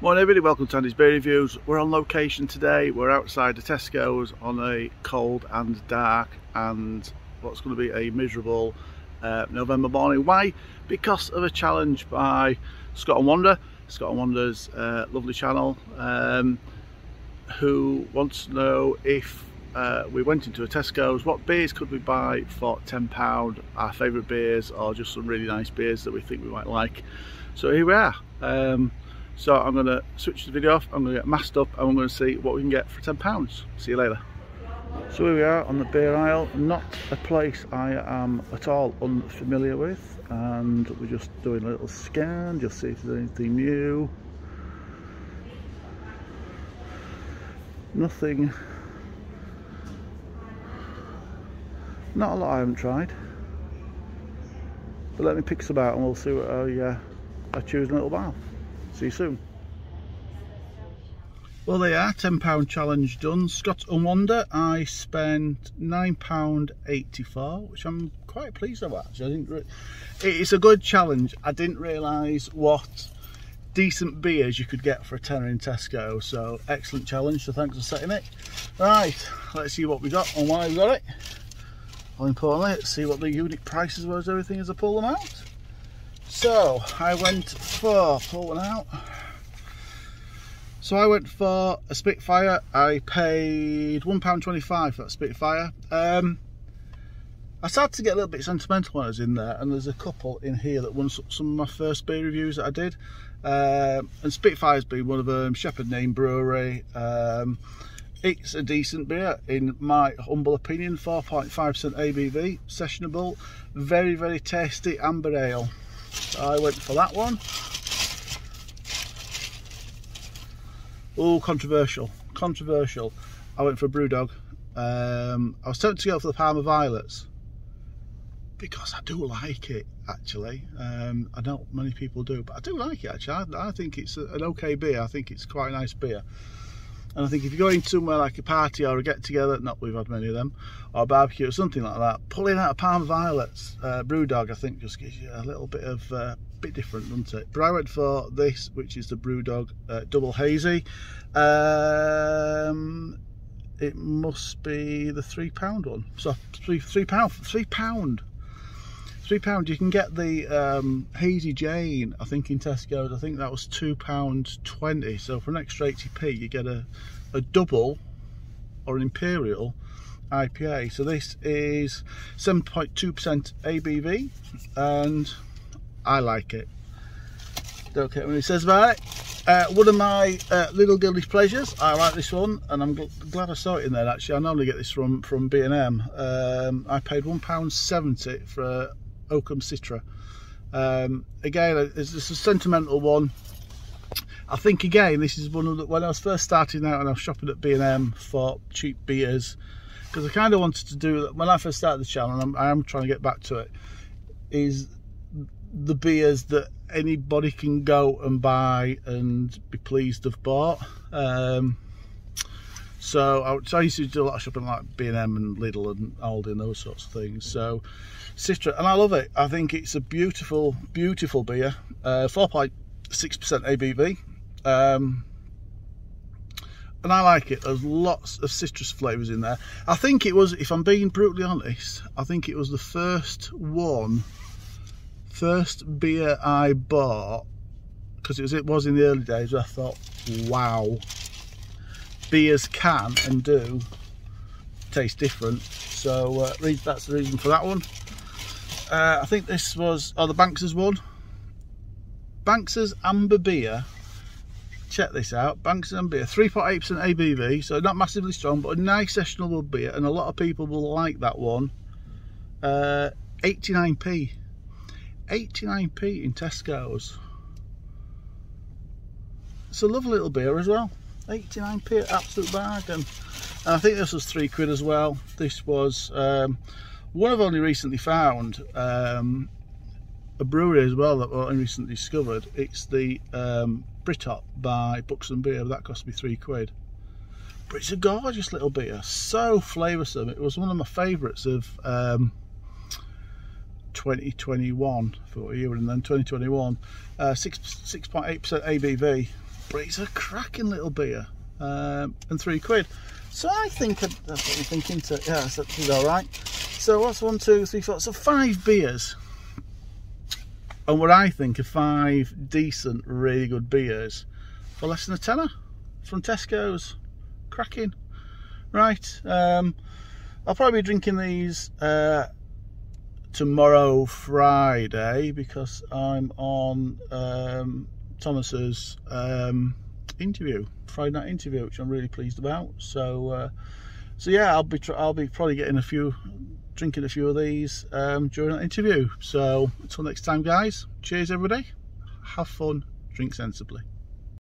Morning everybody, welcome to Andy's Beer Reviews. We're on location today, we're outside the Tesco's on a cold and dark and what's going to be a miserable uh, November morning. Why? Because of a challenge by Scott and Wanda, Scott and Wanda's uh, lovely channel, um, who wants to know if uh, we went into a Tesco's, what beers could we buy for £10, our favourite beers or just some really nice beers that we think we might like. So here we are. Um, so I'm going to switch the video off, I'm going to get masked up and we're going to see what we can get for £10. See you later. So here we are on the beer aisle, not a place I am at all unfamiliar with and we're just doing a little scan, just see if there's anything new. Nothing, not a lot I haven't tried. But let me pick some out and we'll see what I, uh, I choose in a little while. See you soon. Well they are, £10 challenge done. Scott and Wanda, I spent £9.84, which I'm quite pleased about actually. I didn't it's a good challenge. I didn't realise what decent beers you could get for a tenner in Tesco, so excellent challenge, so thanks for setting it. Right, let's see what we got and why we got it. More importantly, let's see what the unit prices was, everything as I pull them out. So I went for pulling out. So I went for a Spitfire. I paid £1.25 for that Spitfire. Um, I started to get a little bit sentimental when I was in there, and there's a couple in here that won some of my first beer reviews that I did. Um, and Spitfire's been one of them, Shepherd Neame Brewery. Um, it's a decent beer, in my humble opinion, 4.5% ABV, sessionable, very, very tasty amber ale. I went for that one. Oh, controversial, controversial. I went for a Brewdog. Um, I was tempted to go for the Parma Violets because I do like it actually. Um, I know many people do, but I do like it actually. I, I think it's an okay beer. I think it's quite a nice beer. And I think if you're going somewhere like a party or a get together, not we've had many of them, or a barbecue or something like that, pulling out a Parma Violets uh, Brewdog, I think just gives you a little bit of uh, bit different, doesn't it? But I went for this, which is the Brewdog uh, Double Hazy. Um, it must be the three pound one. So three three pound three pound three pound you can get the um, hazy jane i think in tesco's. I think that was two pound 20 so for an extra 80p you get a, a double or an imperial ipa so this is 7.2 percent abv and i like it. Don't care what he says about it uh, one of my uh, little guilty pleasures i like this one and i'm gl glad i saw it in there actually. I normally get this from from b&m um, i paid one pound 70 for a Oakham Citra. Um, again, it's, it's a sentimental one. I think again, this is one of the, when I was first starting out and I was shopping at B&M for cheap beers, because I kind of wanted to do, when I first started the channel, and I'm, I am trying to get back to it, is the beers that anybody can go and buy and be pleased have bought. Um, so I, so I, used to do a lot of shopping like B&M and Lidl and Aldi and those sorts of things. So Citra, and I love it. I think it's a beautiful, beautiful beer. 4.6% uh, ABV. Um, and I like it. There's lots of citrus flavours in there. I think it was, if I'm being brutally honest, I think it was the first one, first beer I bought, because it was, it was in the early days, I thought, wow, beers can and do taste different. So uh, that's the reason for that one. Uh, I think this was, oh, the Banks's one. Banks's Amber Beer. Check this out. Banks's Amber Beer, 3.8% ABV, so not massively strong, but a nice sessionable beer, and a lot of people will like that one. Uh, 89p. 89p in Tesco's. It's a lovely little beer as well. 89p, absolute bargain. And I think this was three quid as well. This was um, one I've only recently found, um, a brewery as well that I recently discovered. It's the um, Britop by Buxton Beer. That cost me three quid. But it's a gorgeous little beer, so flavoursome. It was one of my favourites of um, 2021 for a year and then 2021. Uh, 6 6.8% ABV but it's a cracking little beer um, and three quid. So I think that's what I'm thinking. To yeah, that's all right. So what's one, two, three, four? So five beers, and what I think are five decent, really good beers for less than a tenner from Tesco's. Cracking, right? Um, I'll probably be drinking these uh, tomorrow, Friday, because I'm on um, Thomas's. Um, interview, Friday night interview, which I'm really pleased about. So, uh, so yeah, I'll be I'll be probably getting a few, drinking a few of these um, during that interview. So until next time, guys. Cheers, everybody. Have fun. Drink sensibly.